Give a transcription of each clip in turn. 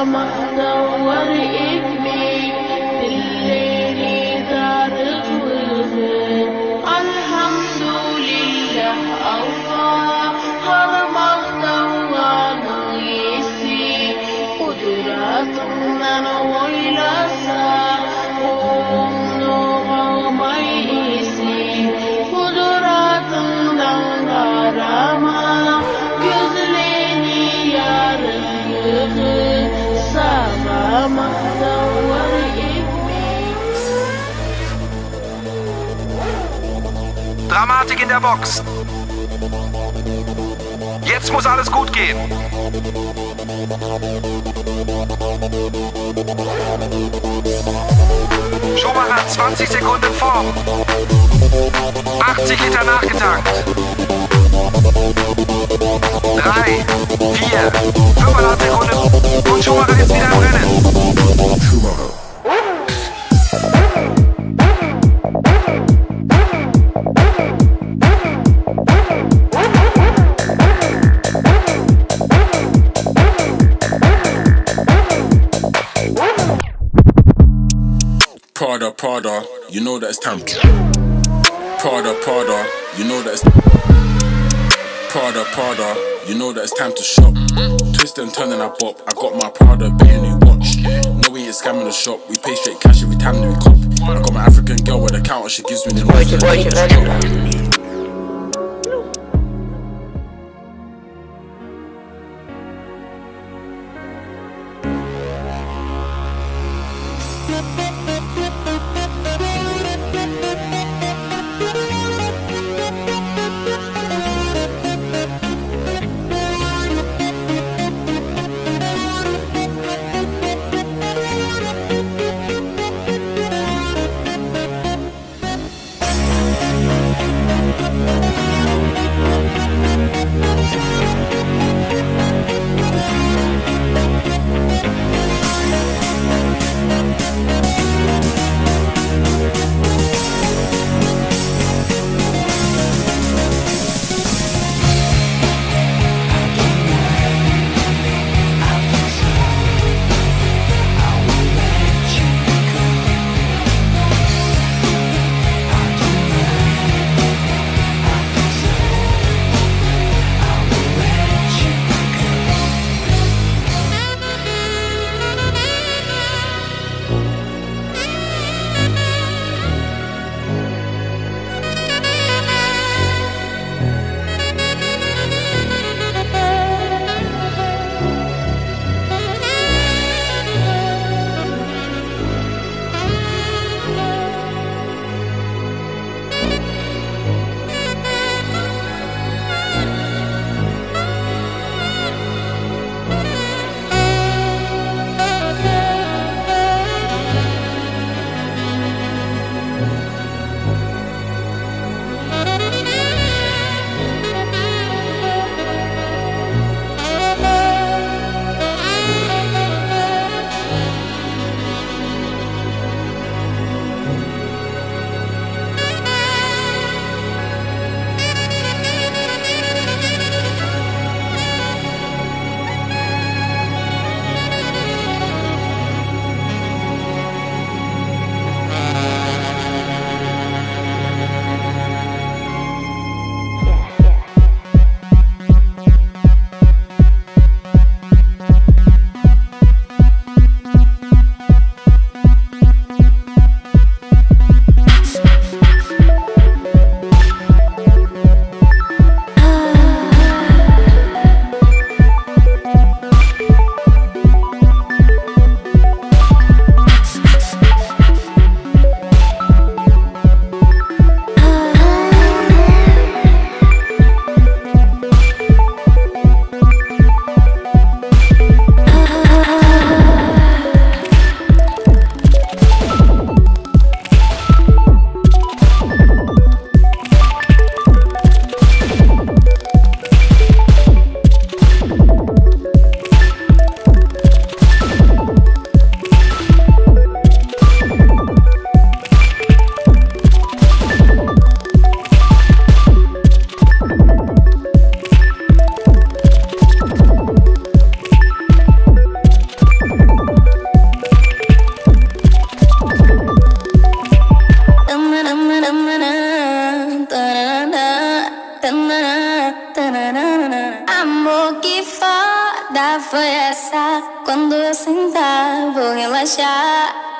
قمر نور إيه Dramatik in der Box. Jetzt muss alles gut gehen. Schumacher 20 Sekunden vor. 80 Liter nachgetankt. 3, 4, 5,5 Sekunden. Und Schumacher ist wieder im Rennen. You know that it's time. Prada, Prada, you know that it's. Prada, Prada, you know that it's time to shop. Twist and turn and I bop. I got my Prada, bet a new watch. No, we ain't scamming the shop. We pay straight cash every time that we cop. I got my African girl with the counter, she gives me the noise.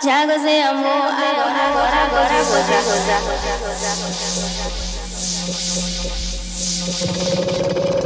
Já gozei amor, agora, agora, agora vou gozar, gozar, gozar, gozar, gozar.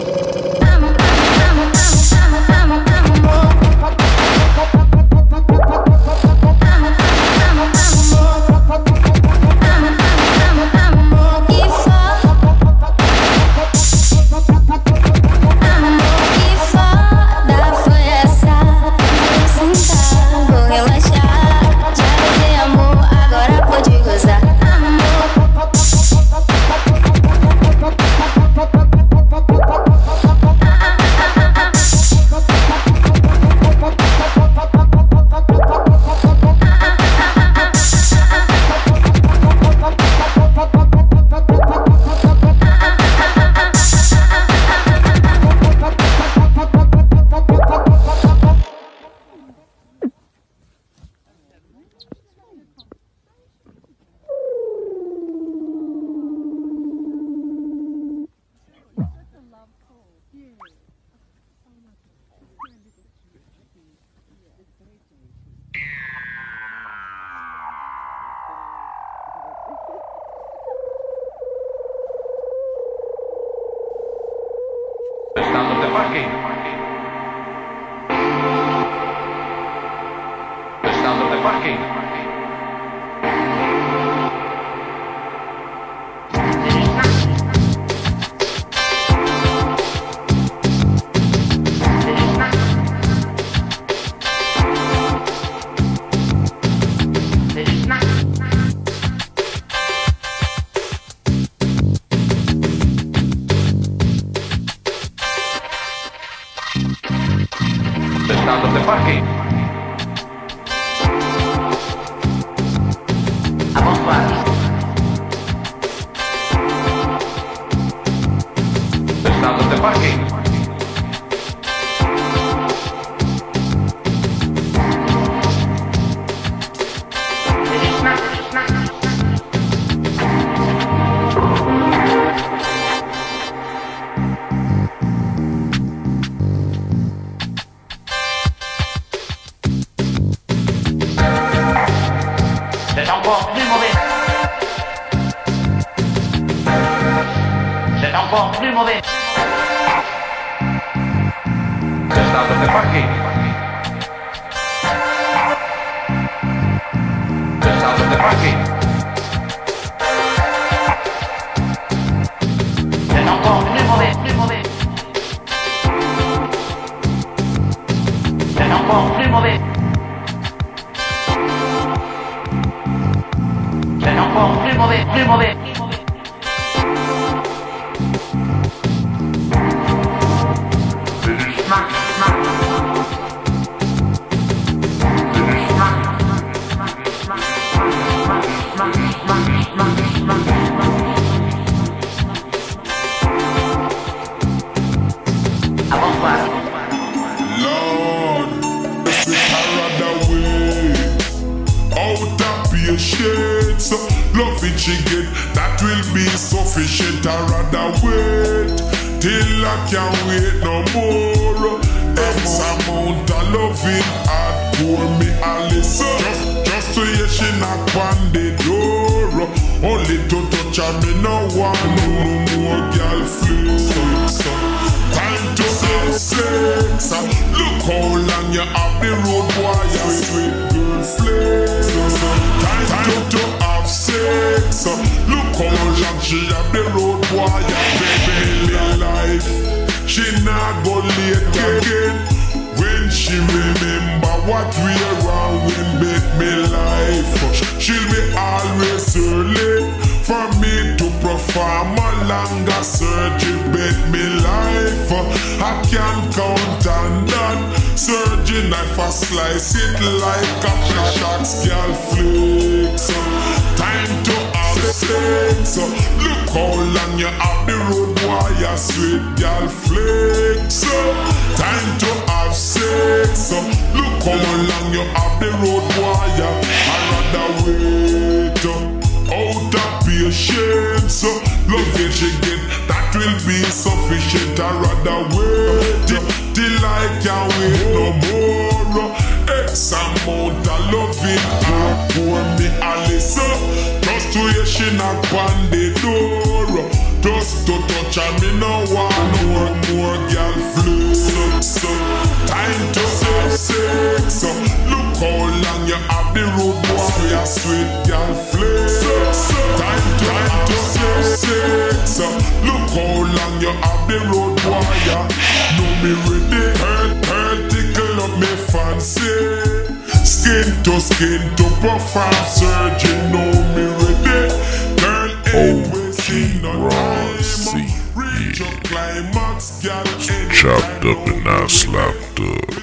Estado encore plus mauvais. C'est encore plus mauvais. Estado de parking. Estado de parking. C'est encore plus mauvais, plus mauvais. C'est encore plus mauvais. primo de, primo de. Will be sufficient. I rather wait till I can't wait no more. X amount of loving hard pour me a listen. Just, just to hear she knock on the door. Only to touch her, me no want no more girl flex. Time to have sex. Look how long you have the road, boy. Sweet boy. You baby life. She not go late again. When she remember what we around when make me life She'll be always early for me to perform a longer surgery bet me life I can count on that Surgery knife I slice it like a fish shots girl flicks Time to have uh, Look how long you have the road boy you sweet girl flicks uh, Time to have sex. Uh, look how long you have the road boy I rather wait out of patience. Love it she get that will be sufficient I rather wait till, I can't wait no more. X amount of loving I Alice. Just to hear she knock on the door. Just to touch and me no want more, more girl flex. So, time to have sex. So, look how long you have the road boy your sweet girl flex. Time to time to have sex. So, look how long you have the road warrior. Know me ready, her, her tickle up me fancy. Skin to skin to perform surgery. Know me Chopped up and now slapped up.